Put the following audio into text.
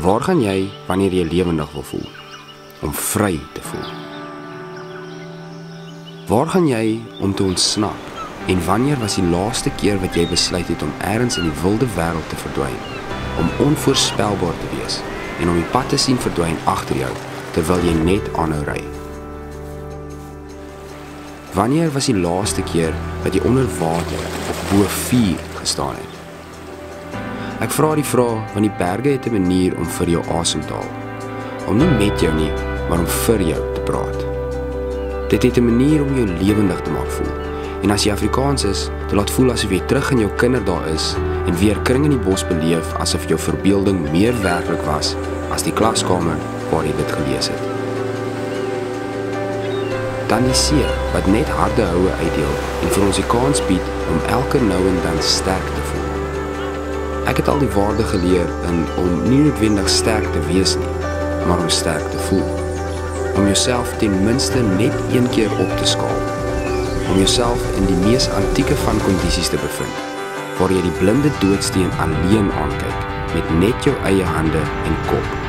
Waar gaan jy wanneer jy lewendig wil voel? Om vry te voel. Waar gaan jy om te ontsnap? En wanneer was die laaste keer wat jy besluit het om ergens in die wilde wêreld te verdwyn, om onvoorspelbaar te wees en om die pad te sien verdwyn agter jou terwyl jy net aanhou ry? Wanneer was die laaste keer wat jy onder water of bo vuur gestaan het? Ek vra die vraag want die berge het 'n manier om vir jou asem te haal. Om nie met jou nie, maar om vir jou te praat. Dit het 'n manier om jou lewendig te maak voel. En as jy Afrikaans is, te laat voel asof jy terug in jou kinderdae is en weer kring in die bos beleef asof jou verbeelding meer werklik was as die klaskamer waar jy dit gelees het. Dan die see wat net harde houe uitdeel en vir ons die kans bied om elke nou en dan sterk te voel. Ek het al die waarde geleer in om nie noodwendig sterk te wees nie, maar om sterk te voel. Om jouself ten minste net een keer op te skaal. Om jouself in die mees antieke van kondisies te bevind, waar jy die blinde doodsteen alleen aankyk met net jou eie hande en kop